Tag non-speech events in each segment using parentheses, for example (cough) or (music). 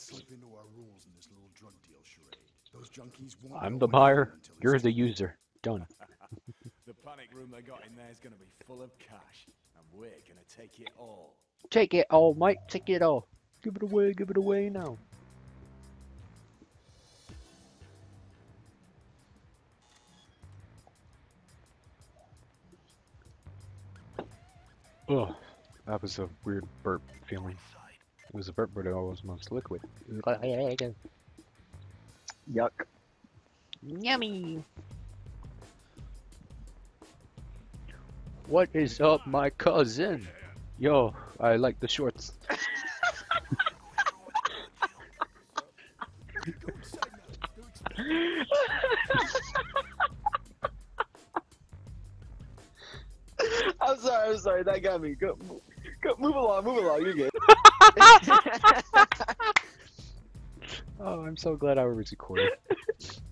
Let's slip into our rules in this little drug deal charade. Those junkies won't I'm the buyer. do until it's You're the too late. user. Done. (laughs) The panic room they got in there is going to be full of cash, and we're going to take it all. Take it all, mate. Take it all. Give it away. Give it away now. Ugh, that was a weird burp feeling. It was a burp, but it was most liquid. Yuck. Yummy. What is up, my cousin? Yo, I like the shorts. (laughs) I'm sorry, I'm sorry, that got me. Go, go move along, move along, you're good. (laughs) Oh, I'm so glad I was recording.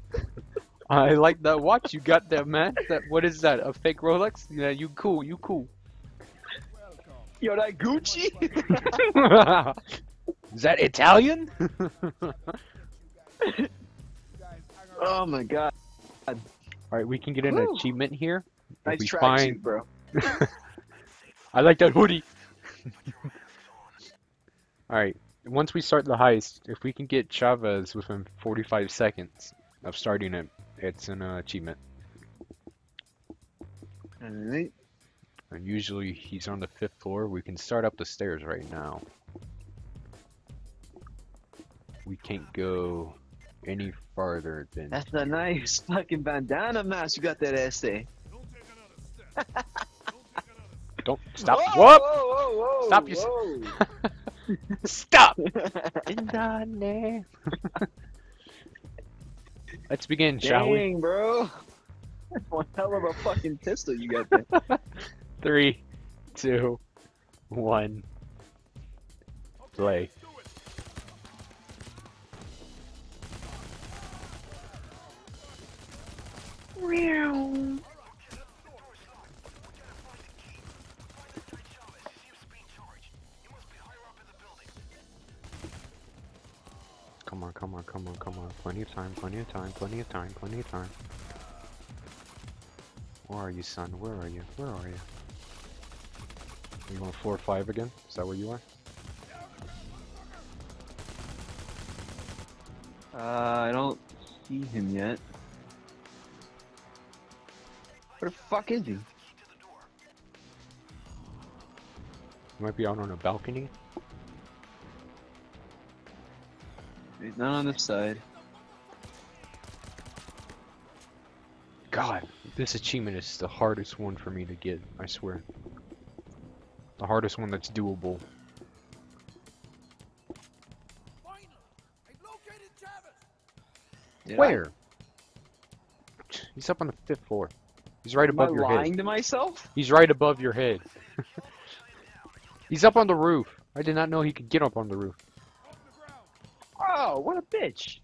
(laughs) I like that watch you got there, man. That what is that? A fake Rolex? Yeah, you cool. You cool. Yo, that Gucci? (laughs) is that Italian? oh my god. All right, we can get an Whew. achievement here. Nice we tracksuit, find, bro. I like that hoodie. All right, once we start the heist, if we can get Chavez within 45 seconds of starting it, it's an uh, achievement. Alright. And usually he's on the fifth floor. We can start up the stairs right now. We can't go any farther than. That's a nice fucking bandana mask you got that essay. (laughs) Don't stop. Whoa, Whoa, whoa, whoa, Stop your- whoa. (laughs) Stop! In the name. Let's begin, shall we? Bro. That's (laughs) one hell of a fucking pistol you got there. (laughs) Three, two, one. Play. Come on, come on, come on, come on. Plenty of time, plenty of time, plenty of time, plenty of time. Where are you, son? Where are you? Where are you? Are you on floor five again? Is that where you are? Uh, I don't see him yet. Where the fuck is he? You might be out on a balcony. He's not on this side. God, this achievement is the hardest one for me to get, I swear. The hardest one that's doable. Yeah. Where? He's up on the fifth floor. He's right Am I above your lying head. to myself? He's right above your head. (laughs) He's up on the roof. I did not know he could get up on the roof. Oh, what a bitch!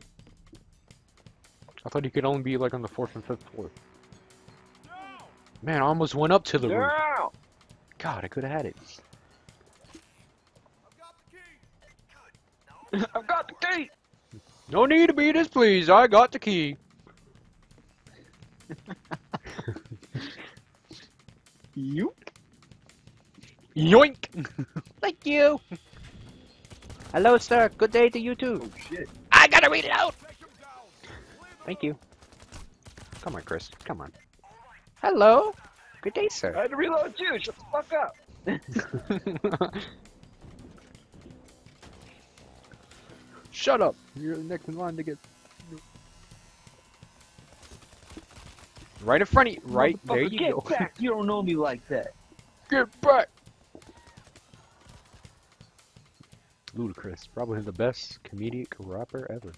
I thought he could only be like on the fourth and fifth floor. Man, I almost went up to the roof. God, I could have had it. I've got the key! I've got the key! No need to be displeased. I got the key. (laughs) You? Yoink! Thank you. Hello, sir. Good day to you too. Oh shit. I gotta reload. Thank you. Come on, Chris. Come on. Hello. Good day, sir. I had to reload you! Shut the fuck up! (laughs) Shut up. You're the next in line to get. Right in front of you. Right there you get go. back! You don't know me like that. Get back. Ludacris. Probably the best comedic rapper ever.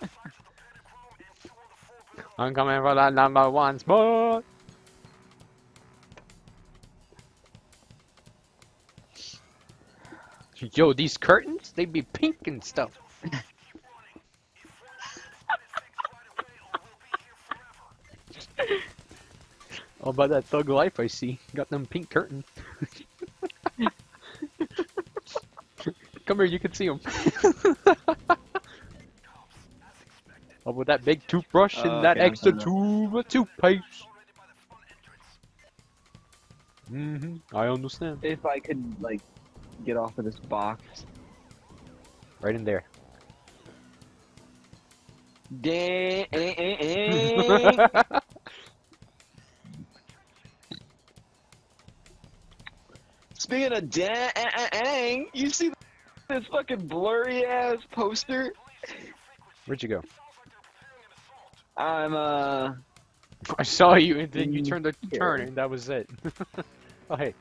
(laughs) I'm coming for that number one spot. Yo, these curtains, they be pink and stuff. (laughs) All about that thug life I see. Got them pink curtains. (laughs) Come here, you can see him. (laughs) oh, with that big toothbrush Oh, and that okay, extra tube of toothpaste. Mm-hmm. I understand. If I could like get off of this box. Right in there. Dang. Eh, eh, eh. (laughs) Speaking of dang, you see this fucking blurry ass poster? Where'd you go? I'm uh I saw you, and then you Mm, turned the here. turn, and that was it. (laughs) oh, hey.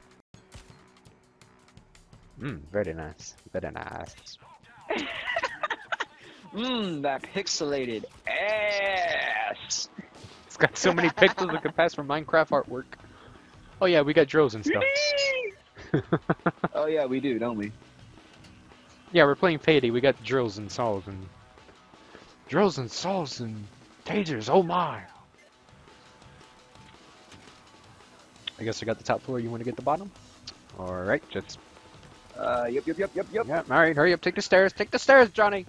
Mmm, very nice. Very nice. mmm (laughs) that pixelated ass. It's got so many pixels it could pass for Minecraft artwork. Oh yeah, we got drills and stuff. (laughs) oh yeah, we do, don't we? Yeah, we're playing Payday. We got drills and saws and drills and saws and tasers. Oh my! I guess I got the top floor. You want to get the bottom? All right, just Uh, yep, yep, yep, yep, yep. yeah. All right, hurry up. Take the stairs. Take the stairs, Johnny.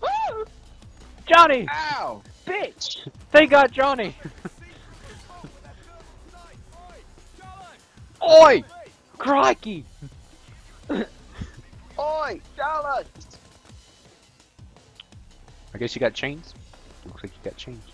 Woo! Johnny, Ow, bitch! they got Johnny. (laughs) Oi! Crikey! (laughs) Oi, Dallas! I guess you got chains. Looks like you got chains.